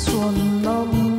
xuân năm